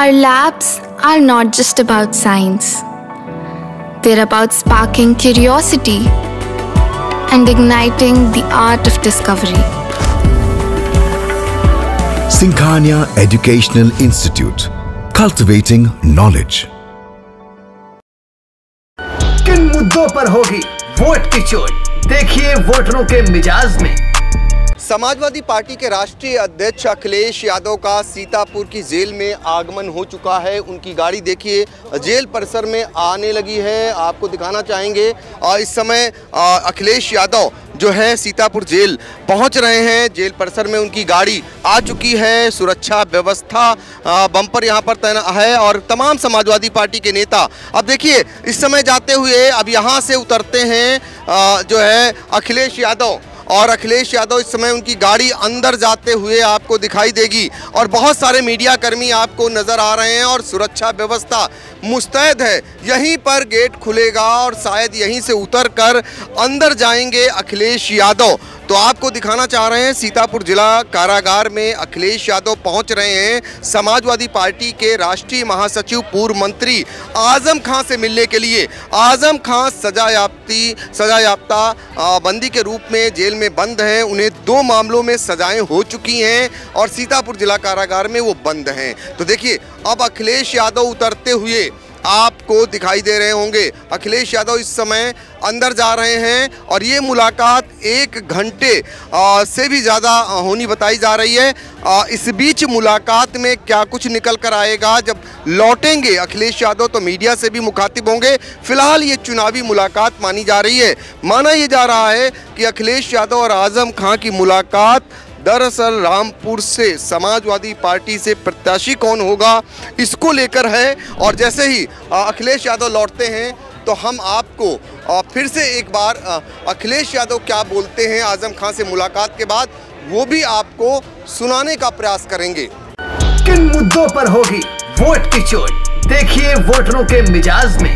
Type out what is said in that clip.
Our labs are not just about science, they're about sparking curiosity and igniting the art of discovery. Sinkhania Educational Institute, cultivating knowledge. किन मुद्दों पर होगी vote की चोट देखिए वोटरों के मिजाज में समाजवादी पार्टी के राष्ट्रीय अध्यक्ष अखिलेश यादव का सीतापुर की जेल में आगमन हो चुका है। उनकी गाड़ी देखिए, जेल परिसर में आने लगी है। आपको दिखाना चाहेंगे और इस समय अखिलेश यादव जो है सीतापुर जेल पहुँच रहे हैं। जेल परिसर में उनकी गाड़ी आ चुकी है। सुरक्षा व्यवस्था बम्पर यहाँ पर तैनात है और तमाम समाजवादी पार्टी के नेता। अब देखिए, इस समय जाते हुए अब यहाँ से उतरते हैं जो है अखिलेश यादव। और अखिलेश यादव इस समय उनकी गाड़ी अंदर जाते हुए आपको दिखाई देगी और बहुत सारे मीडिया कर्मी आपको नज़र आ रहे हैं और सुरक्षा व्यवस्था मुस्तैद है। यहीं पर गेट खुलेगा और शायद यहीं से उतर कर अंदर जाएँगे अखिलेश यादव। तो आपको दिखाना चाह रहे हैं, सीतापुर जिला कारागार में अखिलेश यादव पहुँच रहे हैं। समाजवादी पार्टी के राष्ट्रीय महासचिव, पूर्व मंत्री आज़म खां से मिलने के लिए। आज़म खां सजा याप्ती, सजा याफ्ता बंदी के रूप में जेल में बंद हैं। उन्हें दो मामलों में सजाएँ हो चुकी हैं और सीतापुर जिला कारागार में वो बंद हैं। तो देखिए, अब अखिलेश यादव उतरते हुए आपको दिखाई दे रहे होंगे। अखिलेश यादव इस समय अंदर जा रहे हैं और ये मुलाकात एक घंटे से भी ज़्यादा होनी बताई जा रही है। इस बीच मुलाकात में क्या कुछ निकल कर आएगा? जब लौटेंगे अखिलेश यादव तो मीडिया से भी मुखातिब होंगे। फ़िलहाल ये चुनावी मुलाकात मानी जा रही है। माना ये जा रहा है कि अखिलेश यादव और आज़म खां की मुलाकात दरअसल रामपुर से समाजवादी पार्टी से प्रत्याशी कौन होगा, इसको लेकर है। और जैसे ही अखिलेश यादव लौटते हैं तो हम आपको फिर से एक बार अखिलेश यादव क्या बोलते हैं आज़म खान से मुलाकात के बाद, वो भी आपको सुनाने का प्रयास करेंगे। किन मुद्दों पर होगी वोट की चोट? देखिए वोटरों के मिजाज में।